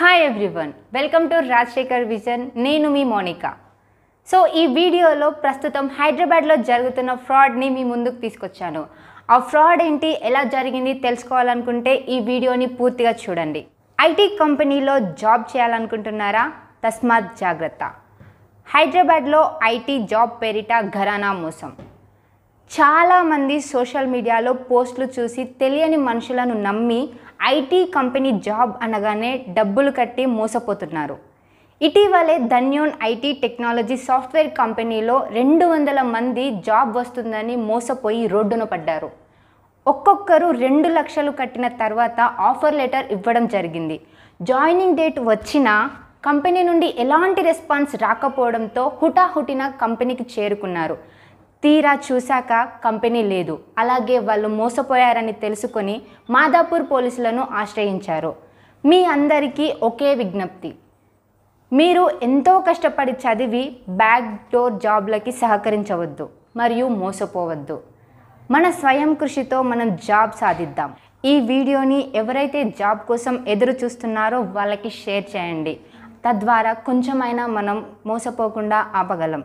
Hi everyone welcome to Rajasekhar vision నేను మీ Monika. So ఈ వీడియోలో ప్రస్తుతం హైదరాబాద్లో జరుగుతున్న ఫ్రాడ్ని మీ ముందుకు తీసుకొచ్చాను. ఆ ఫ్రాడ్ ఏంటి ఎలా జరిగింది తెలుసుకోవాలనుకుంటే ఈ వీడియోని పూర్తిగా చూడండి. ఐటీ కంపెనీలో జాబ్ చేయాలనుకుంటున్నారా? తస్మాత్ జాగ్రత్త. హైదరాబాద్లో ఐటీ జాబ్ పేరిట ఘరానా మోసం. చాలామంది సోషల్ మీడియాలో పోస్టులు చూసి తెలియని మనుషులను నమ్మి ఐటీ కంపెనీ జాబ్ అనగానే డబ్బులు కట్టి మోసపోతున్నారు. ఇటీవలే ధన్యోన్ ఐటీ టెక్నాలజీ సాఫ్ట్వేర్ కంపెనీలో రెండు వందల మంది జాబ్ వస్తుందని మోసపోయి రోడ్డున పడ్డారు. ఒక్కొక్కరు రెండు లక్షలు కట్టిన తర్వాత ఆఫర్ లెటర్ ఇవ్వడం జరిగింది. జాయినింగ్ డేట్ వచ్చినా కంపెనీ నుండి ఎలాంటి రెస్పాన్స్ రాకపోవడంతో హుటాహుటిన కంపెనీకి చేరుకున్నారు. తీరా చూశాక కంపెనీ లేదు. అలాగే వాళ్ళు మోసపోయారని తెలుసుకొని మాదాపూర్ పోలీసులను ఆశ్రయించారు. మీ అందరికీ ఒకే విజ్ఞప్తి. మీరు ఎంతో కష్టపడి చదివి బ్యాక్ డోర్ జాబ్లకి సహకరించవద్దు మరియు మోసపోవద్దు. మన స్వయం కృషితో మనం జాబ్ సాధిద్దాం. ఈ వీడియోని ఎవరైతే జాబ్ కోసం ఎదురు చూస్తున్నారో వాళ్ళకి షేర్ చేయండి. తద్వారా కొంచెమైనా మనం మోసపోకుండా ఆపగలం.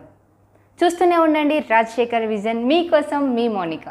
చూస్తూనే ఉండండి రాజశేఖర్ విజన్ మీకోసం మీ మోనిక.